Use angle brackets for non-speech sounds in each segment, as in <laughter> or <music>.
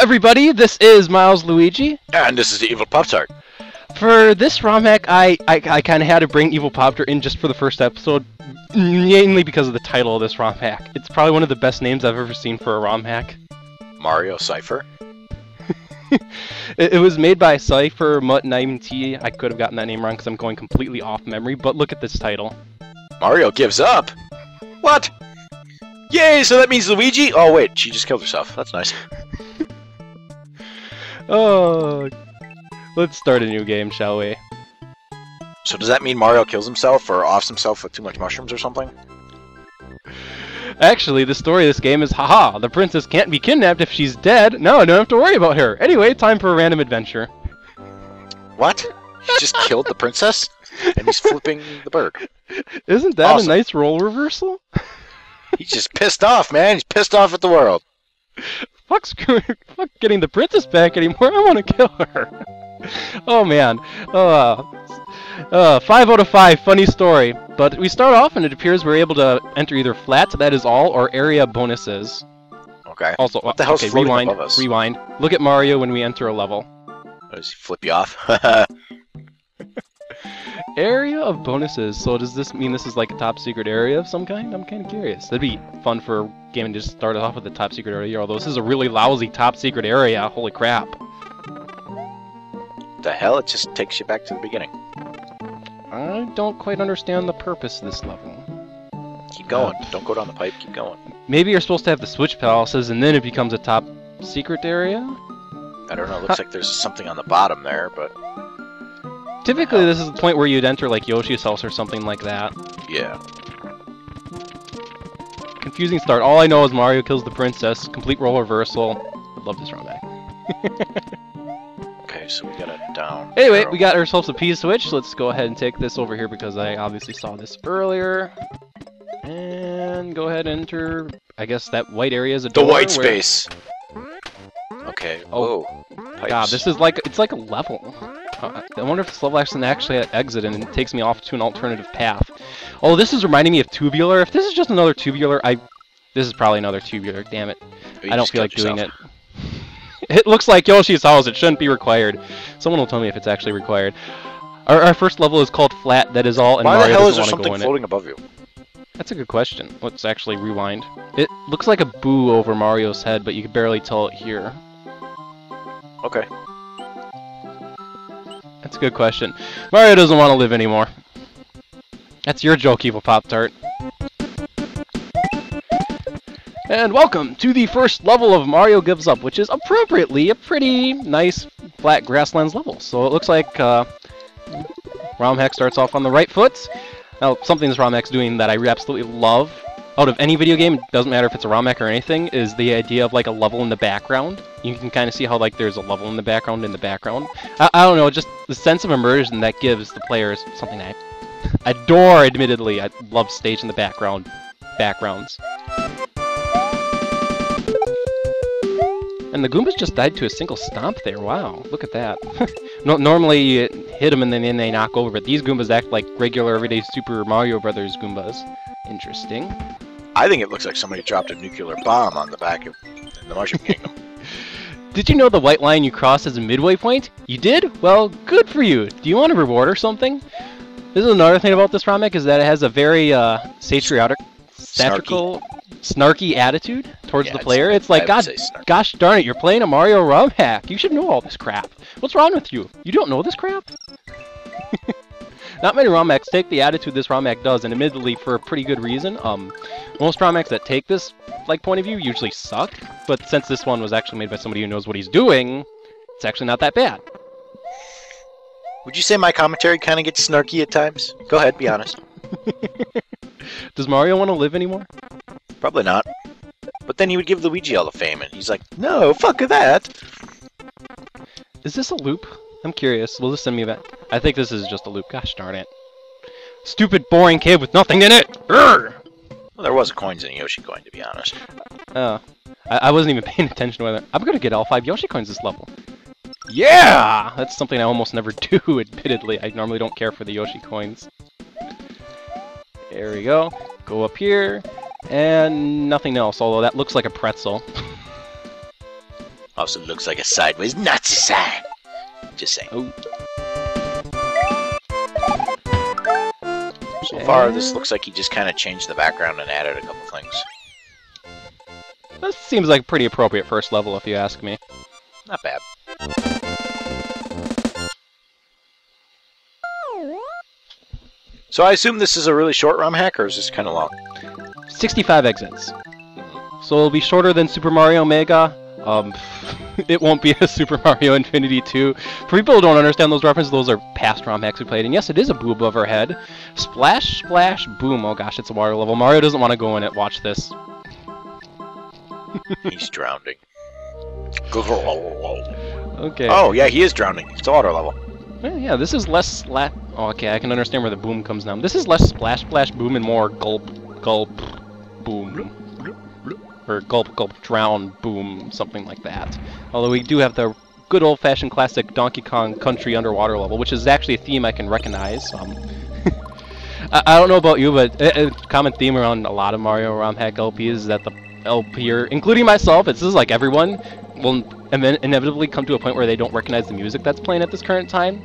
everybody, this is Miles Luigi. And this is the Evil Pop Tart. For this ROM hack, I, I, I kind of had to bring Evil Pop Tart in just for the first episode, mainly because of the title of this ROM hack. It's probably one of the best names I've ever seen for a ROM hack. Mario Cipher. <laughs> It, it was made by Cypher, Mutt, and IMT. I could have gotten that name wrong because I'm going completely off memory, but look at this title. Mario gives up? What? Yay, so that means Luigi? Oh wait, she just killed herself. That's nice. <laughs> Oh, let's start a new game, shall we? So does that mean Mario kills himself or offs himself with too much mushrooms or something? Actually, the story of this game is haha, the princess can't be kidnapped if she's dead. No, I don't have to worry about her. Anyway, time for a random adventure. What? He just killed the princess? And he's flipping the bird. Isn't that Awesome. a nice role reversal? He's just pissed off, man. He's pissed off at the world. Fuck, screw, <laughs> fuck getting the princess back anymore. I want to kill her. <laughs> oh man. Uh, uh, five out of five. Funny story. But we start off, and it appears we're able to enter either flat, that is all, or area bonuses. Okay. Also, What the hell's okay, rewind, above us? rewind. Look at Mario when we enter a level. Oh, Does he flip you off? <laughs> Area of bonuses. So does this mean this is like a top secret area of some kind? I'm kind of curious. That'd be fun for a game to just start off with a top secret area. Although this is a really lousy top secret area. Holy crap. the hell? It just takes you back to the beginning. I don't quite understand the purpose of this level. Keep going. Don't go down the pipe. Keep going. Maybe you're supposed to have the switch palaces and then it becomes a top secret area? I don't know. It looks like there's something on the bottom there, but Typically, this is the point where you'd enter like Yoshi's house or something like that. yeah. Confusing start. All I know is Mario kills the princess. Complete role reversal. I love this ROM hack. <laughs> Okay, so we got it down. Anyway, we got ourselves a P switch. Let's go ahead and take this over here because I obviously saw this earlier. And go ahead and enter. I guess that white area is a door. the white space. Okay. Oh. Whoa. God, this is like it's like a level. I wonder if this level actually an exit and it takes me off to an alternative path. Oh, this is reminding me of Tubular. If this is just another Tubular, I this is probably another Tubular. Damn it, I don't feel like killed doing it. <laughs> It looks like Yoshi's house. It shouldn't be required. Someone will tell me if it's actually required. Our, our first level is called Flat. That is all, and Why Mario the hell is there want to go something in it. floating above you? That's a good question. Let's actually rewind. It looks like a boo over Mario's head, but you can barely tell it here. Okay. That's a good question. Mario doesn't want to live anymore. That's your joke, Evil Pop Tart. And welcome to the first level of Mario Gives Up, which is appropriately a pretty nice flat grasslands level. So it looks like uh, ROM hack starts off on the right foot. Now, something this ROM hack's doing that I absolutely love out of any video game, doesn't matter if it's a ROM hack or anything, is the idea of like a level in the background. You can kind of see how like there's a level in the background in the background. I, I don't know, just the sense of immersion that gives the players something I adore. Admittedly, I love stage in the background backgrounds. And the Goombas just died to a single stomp there. Wow, look at that. <laughs> no, normally you hit them and then they knock over, but these Goombas act like regular everyday Super Mario Brothers Goombas. Interesting. I think it looks like somebody dropped a nuclear bomb on the back of the Mushroom Kingdom. <laughs> Did you know the white line you cross is a midway point? You did? Well, good for you. Do you want a reward or something? This is another thing about this comic is that it has a very uh, satirical, satirical, snarky attitude towards Yeah, the player. say- It's like, God, gosh darn it, you're playing a Mario ROM hack. You should know all this crap. What's wrong with you? You don't know this crap? <laughs> Not many ROM hacks take the attitude this ROM hack does, and admittedly for a pretty good reason. Um, most ROM hacks that take this like point of view usually suck, but since this one was actually made by somebody who knows what he's doing, it's actually not that bad. Would you say my commentary kind of gets snarky at times? Go ahead, be honest. <laughs> Does Mario want to live anymore? Probably not. But then he would give Luigi all the fame, and he's like, no, fuck that. Is this a loop? I'm curious. Will this send me back? I think this is just a loop. Gosh darn it. Stupid, boring kid with nothing in it! Urgh! Well, there was coins in Yoshi coin, to be honest. Uh, I, I wasn't even <laughs> paying attention to whether... I'm gonna get all five Yoshi coins this level. Yeah! That's something I almost never <laughs> do, admittedly. I normally don't care for the Yoshi coins. There we go. Go up here. And nothing else, although that looks like a pretzel. <laughs> Also looks like a sideways Nazi sign. Just saying. Oh. So far, this looks like he just kind of changed the background and added a couple things. This seems like pretty appropriate first level, if you ask me. Not bad. So I assume this is a really short ROM hack, or is this kind of long? 65 exits. So it'll be shorter than Super Mario Mega. Um, <laughs> <laughs> it won't be a Super Mario Infinity 2. For people who don't understand those references, those are past ROM hacks we played. And yes, it is a boo above our head. Splash, splash, boom. Oh gosh, it's a water level. Mario doesn't want to go in it. Watch this. <laughs> He's drowning. Okay. Oh, yeah, he is drowning. It's a water level. Yeah, yeah, this is less sla- oh, okay, I can understand where the boom comes now. This is less splash, splash, boom, and more gulp, gulp, boom. Or gulp, gulp, drown, boom, something like that. Although we do have the good old-fashioned classic Donkey Kong Country underwater level, which is actually a theme I can recognize. Um, <laughs> I, don't know about you, but a, common theme around a lot of Mario ROM hack LPs is that the LPer, including myself, it's just like everyone, will inevitably come to a point where they don't recognize the music that's playing at this current time.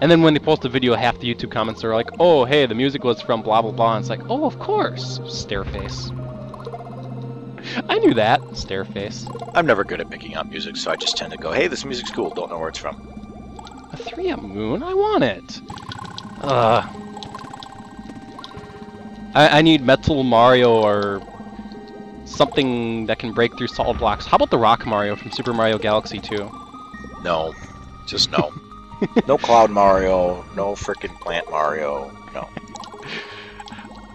And then when they post a video, half the YouTube comments are like, oh, hey, the music was from blah, blah, blah. And it's like, oh, of course. Stareface. <laughs> I knew that. Stareface. I'm never good at picking out music, so I just tend to go, hey, this music's cool, don't know where it's from. A 3 up moon? I want it. Uh. I, I need Metal Mario or something that can break through solid blocks. How about the Rock Mario from Super Mario Galaxy 2? No. Just no. <laughs> no Cloud Mario, no frickin' Plant Mario, no.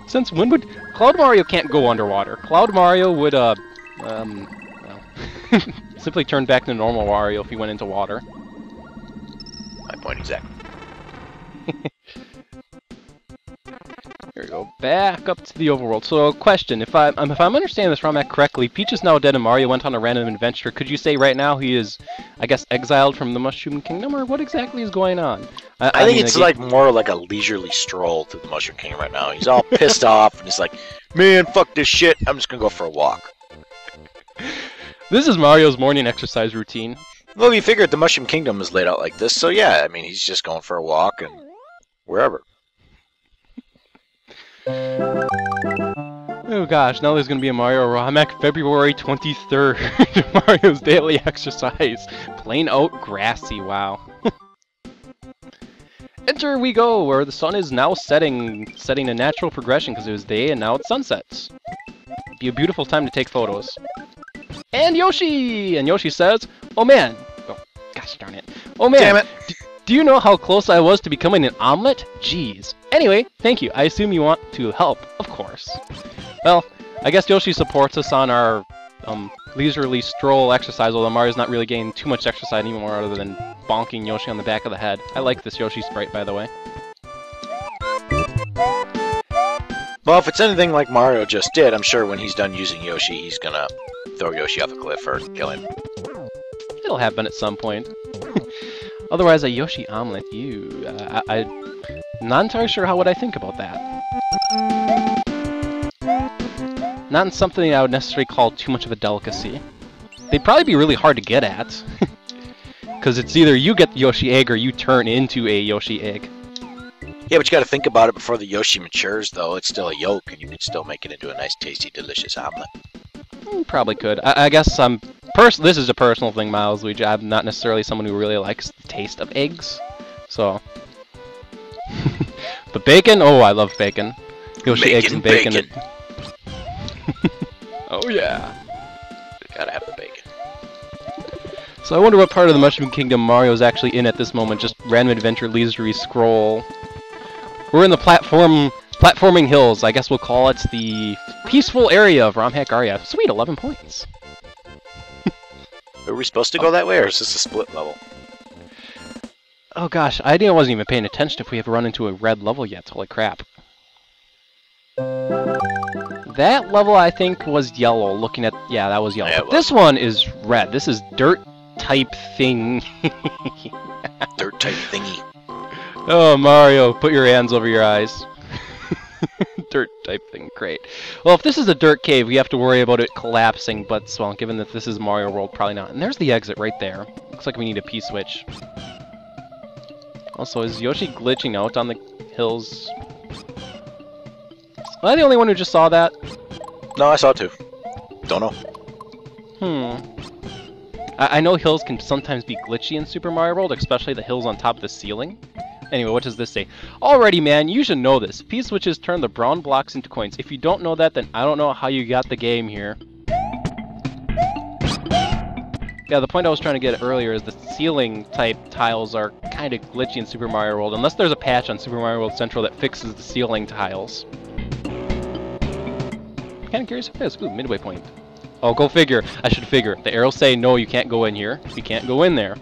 Since when would Cloud Mario can't go underwater? Cloud Mario would uh um well, <laughs> simply turn back to normal Wario if he went into water. My point exactly. Go. Back up to the overworld. So, question: If I um, if I'm understanding this ROM correctly, Peach is now dead and Mario went on a random adventure. Could you say right now he is, I guess, exiled from the Mushroom Kingdom, or what exactly is going on? I, I think mean, it's like more like a leisurely stroll through the Mushroom Kingdom right now. He's all pissed <laughs> off and he's like, man, fuck this shit. I'm just gonna go for a walk. <laughs> this is Mario's morning exercise routine. Well, you figured the Mushroom Kingdom is laid out like this, so yeah, I mean, he's just going for a walk and wherever. Oh gosh, now there's gonna be a Mario ROM hack February 23rd. <laughs> Mario's daily exercise. Plain out grassy, wow. <laughs> Enter we go, where the sun is now setting, setting a natural progression because it was day and now it sunsets. Be a beautiful time to take photos. And Yoshi! And Yoshi says, Oh man! Oh, gosh darn it. Oh man! Damn it! Do you know how close I was to becoming an omelet? Jeez. Anyway, thank you. I assume you want to help, of course. Well, I guess Yoshi supports us on our um, leisurely stroll exercise, although Mario's not really getting too much exercise anymore other than bonking Yoshi on the back of the head. I like this Yoshi sprite, by the way. Well, if it's anything like Mario just did, I'm sure when he's done using Yoshi, he's gonna throw Yoshi off a cliff or kill him. It'll happen at some point. <laughs> Otherwise, a Yoshi omelet, you. Uh, I, I'm not entirely sure how would I think about that. Not something I would necessarily call too much of a delicacy. They'd probably be really hard to get at. <laughs> Because it's either you get the Yoshi egg or you turn into a Yoshi egg. Yeah, but you gotta think about it before the Yoshi matures, though. It's still a yolk, and you can still make it into a nice, tasty, delicious omelet. Mm, Probably could. I, I guess I'm pers- This is a personal thing, Miles Luigi. I'm not necessarily someone who really likes the taste of eggs, so. <laughs> but bacon, oh, I love bacon. Yoshi eggs and bacon. bacon. <laughs> oh yeah. Gotta have the bacon. So I wonder what part of the Mushroom Kingdom Mario is actually in at this moment. Just random adventure leisurely scroll. We're in the platform platforming hills. I guess we'll call it the peaceful area of Romhack Aria. Sweet, 11 points. Are we supposed to go that way, or is this a split level? Oh gosh, I didn't- wasn't even paying attention if we have run into a red level yet. Holy crap. That level I think was yellow. Looking at yeah, that was yellow. Yeah, But this one is red. This is dirt type thing. <laughs> Dirt type thingy. oh Mario, put your hands over your eyes. <laughs> dirt type thing. Great. Well, if this is a dirt cave, we have to worry about it collapsing, but, well, given that this is Mario World, probably not. And there's the exit right there. Looks like we need a P-switch. Also, is Yoshi glitching out on the hills? Am I the only one who just saw that? No, I saw two. Don't know. Hmm. I, I know hills can sometimes be glitchy in Super Mario World, especially the hills on top of the ceiling. Anyway, what does this say? Alrighty, man, you should know this. P-switches turn the brown blocks into coins. If you don't know that, then I don't know how you got the game here. Yeah, the point I was trying to get earlier is the ceiling type tiles are kind of glitchy in Super Mario World, unless there's a patch on Super Mario World Central that fixes the ceiling tiles. Kind of curious if it is. Ooh, midway point. Oh, go figure. I should figure. The arrows say, no, you can't go in here. You can't go in there.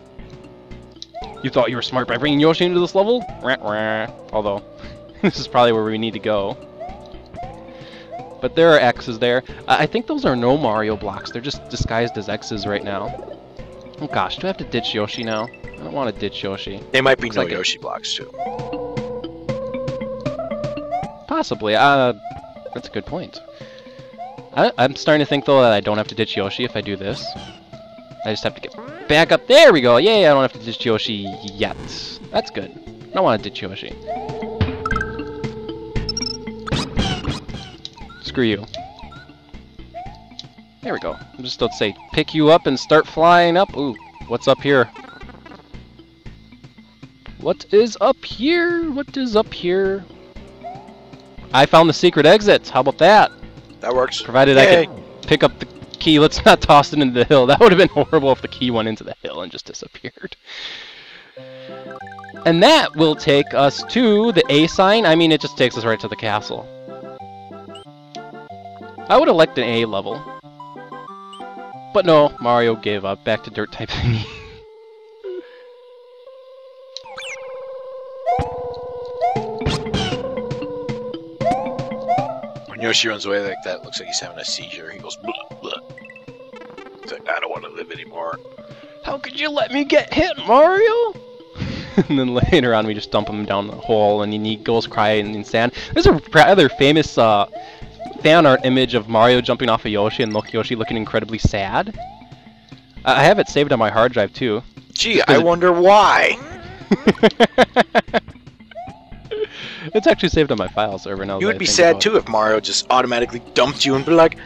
You thought you were smart by bringing Yoshi into this level? Rah, rah. Although, <laughs> this is probably where we need to go. But there are X's there. I I think those are no Mario blocks. They're just disguised as X's right now. Oh gosh, do I have to ditch Yoshi now? I don't want to ditch Yoshi. They might be Looks no like it. Yoshi blocks too. Possibly. Uh, that's a good point. I, I'm starting to think though that I don't have to ditch Yoshi if I do this. I just have to get back up. There we go. Yay! I don't have to ditch Yoshi yet. That's good. I don't want to ditch Yoshi. Screw you. There we go. I'm just about to say, pick you up and start flying up. Ooh, what's up here? What is up here? What is up here? I found the secret exit. How about that? That works. Provided I can pick up the key. Let's not toss it into the hill. That would have been <laughs> horrible if the key went into the hill and just disappeared. And that will take us to the A sign. I mean, it just takes us right to the castle. I would elect an A level. But no, Mario gave up. Back to dirt type thingy. <laughs> When Yoshi runs away like that, looks like he's having a seizure. He goes, blah, want to live anymore. How could you let me get hit, Mario? <laughs> and then later on, we just dump him down the hole, and he goes crying in sand. There's a rather famous uh, fan art image of Mario jumping off of Yoshi and look Yoshi looking incredibly sad. I have it saved on my hard drive too. Gee, I wonder why. <laughs> it's actually saved on my file server now. You would be sad too if Mario just automatically dumped you and be like,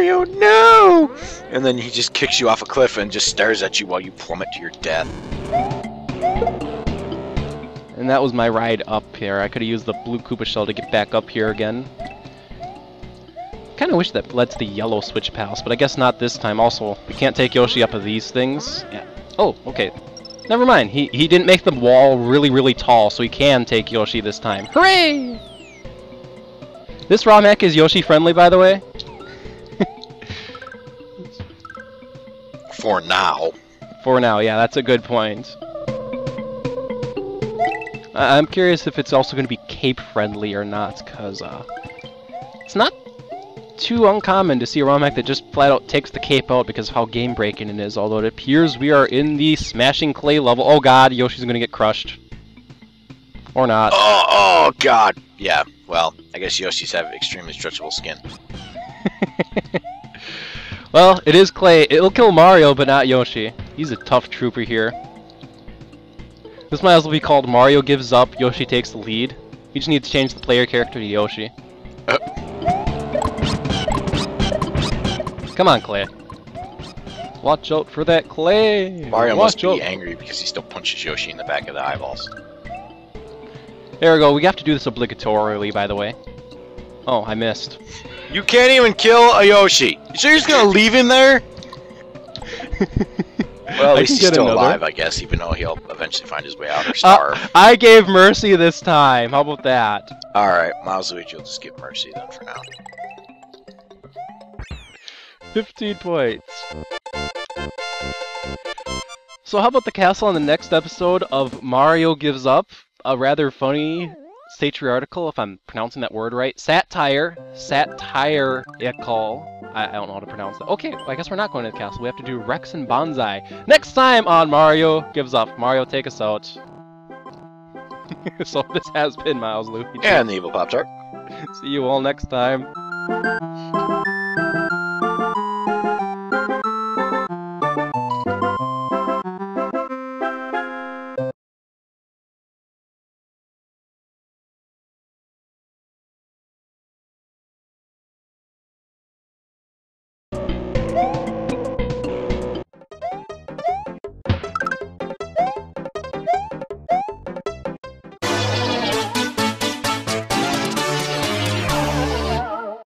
Mario, no! And then he just kicks you off a cliff and just stares at you while you plummet to your death. And that was my ride up here. I could have used the blue Koopa shell to get back up here again. Kind of wish that led to the yellow switch palace, but I guess not this time. Also, we can't take Yoshi up of these things. Yeah. Oh, okay. Never mind. He he didn't make the wall really really tall, so he can take Yoshi this time. Hooray! This ROM hack is Yoshi friendly, by the way. For now. For now, yeah, that's a good point. I- I'm curious if it's also going to be cape friendly or not, because uh, it's not too uncommon to see a ROM hack that just flat out takes the cape out because of how game breaking it is. Although it appears we are in the smashing clay level. Oh god, Yoshi's going to get crushed. Or not. Oh, oh, God. Yeah, well, I guess Yoshis have extremely stretchable skin. <laughs> Well, it is clay. It'll kill Mario, but not Yoshi. He's a tough trooper here. This might as well be called Mario gives up, Yoshi takes the lead. We just need to change the player character to Yoshi. Uh. Come on, Clay. Watch out for that Clay! Mario Watch must be out. angry because he still punches Yoshi in the back of the eyeballs. There we go. We have to do this obligatorily, by the way. Oh, I missed. You can't even kill a Yoshi. You sure you're just gonna leave him there? <laughs> Well, at I least he's still another. alive, I guess, even though he'll eventually find his way out or Uh, starve. I gave Mercy this time. How about that? Alright, Miles Luigi will just give Mercy then for now. 15 points. So how about the castle on the next episode of Mario Gives Up? A rather funny satirical, if I'm pronouncing that word right. Satire. Satirical. I, I don't know how to pronounce that. Okay, well, I guess we're not going to the castle. We have to do Rex and Bonsai. Next time on Mario Gives Up. Mario, take us <laughs> out. so this has been Miles Luigi. And the evil Pop Tart. See you all next time.